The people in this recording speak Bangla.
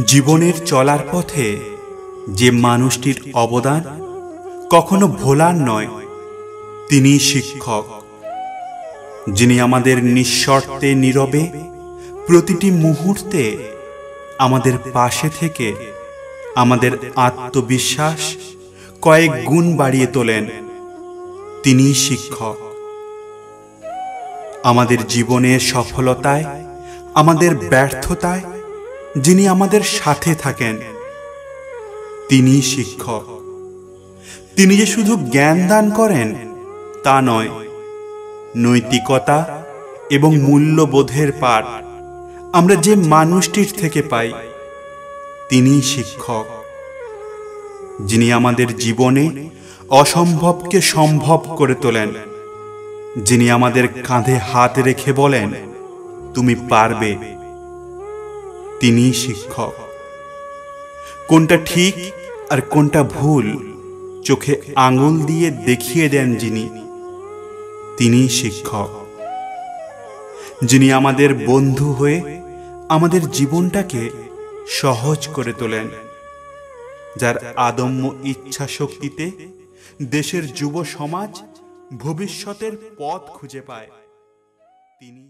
জীবনের চলার পথে যে মানুষটির অবদান কখনো ভোলার নয়, তিনি শিক্ষক। যিনি আমাদের নিঃশর্তে নীরবে প্রতিটি মুহূর্তে আমাদের পাশে থেকে আমাদের আত্মবিশ্বাস কয়েক গুণ বাড়িয়ে তোলেন। তিনি শিক্ষক। আমাদের জীবনের সফলতায়, আমাদের ব্যর্থতায় যিনি আমাদের সাথে থাকেন। তিনি শিক্ষক। তিনি যে শুধু জ্ঞান দান করেন, তা নয়, নৈতিকতা এবং মূল্যবোধের পাঠ আমরা যে মানুষটির থেকে পাই তিনি শিক্ষক। যিনি আমাদের জীবনে অসম্ভবকে সম্ভব করে তোলেন, যিনি আমাদের কাঁধে হাত রেখে বলেন, তুমি পারবে। তিনি শিক্ষক। কোনটা ঠিক আর কোনটা ভুল, চোখে আঙুল দিয়ে দেখিয়ে দেন যিনি তিনি শিক্ষক। যিনি আমাদের বন্ধু হয়ে আমাদের জীবনটাকে সহজ করে তোলেন, যার আদম্য ইচ্ছা শক্তিতে দেশের যুব সমাজ ভবিষ্যতের পথ খুঁজে পায়। তিনি